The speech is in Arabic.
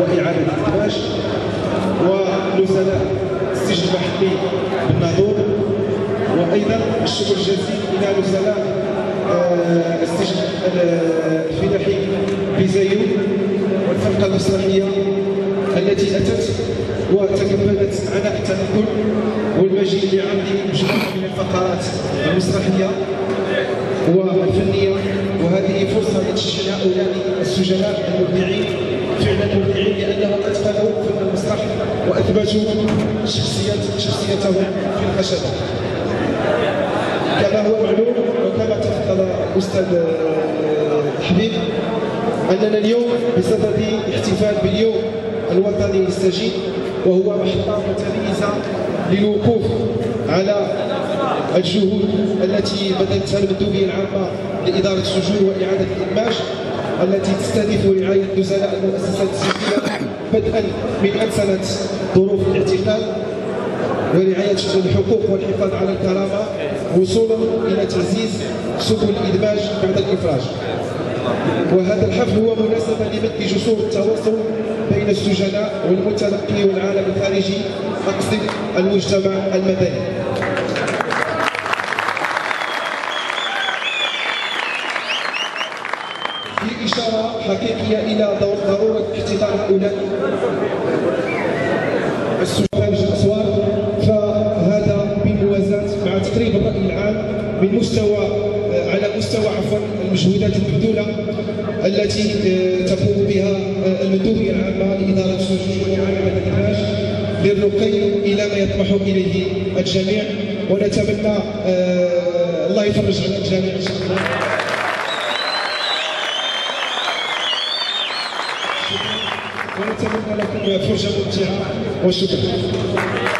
وإعادة الإدماج ونزلاء السجن المحلي بالناظور. وأيضا الشكر الجزيل إلى نزلاء آه، السجن الفلاحي بزايو والفرقة المسرحية التي أتت وتكفلت عناء التنقل والمجيء لعرض مجموعة من الفقرات المسرحية والفنية. وهذه فرصة لتشجيع هؤلاء السجناء المبدعين فعلا مبدعين لأنهم أتقنوا فن المسرح وأثبتوا شخصيات شخصيتهم في الخشبة. كما هو معلوم وكما تفضل الأستاذ حبيب أننا اليوم بصدد احتفال باليوم الوطني للسجين وهو محطة متميزة للوقوف على الجهود التي بدأتها المندوبية العامة لإدارة السجون وإعادة الإدماج. التي تستهدف رعاية نزلاء المؤسسات السجنية بدءا من أنسنة ظروف الاعتقال ورعاية الحقوق والحفاظ على الكرامة وصولا إلى تعزيز سبل الإدماج بعد الإفراج. وهذا الحفل هو مناسبة لمد جسور التواصل بين السجناء والمتلقي والعالم الخارجي أقصد المجتمع المدني. في إشارة حقيقية إلى ضرورة احتضان هؤلاء السجناء الأسوار فهذا بالموازاة مع تقريب الرأي العام من مستوى على مستوى عفوا المجهودات المبذولة التي آه، تقوم بها آه، المندوبية العامة لإدارة السجون وعالم الإدراج للرقي إلى ما يطمح إليه الجميع. ونتمنى آه، الله يفرج على الجميع. إن شاء الله ونتمنى لكم فرجة ممتعة وشكرا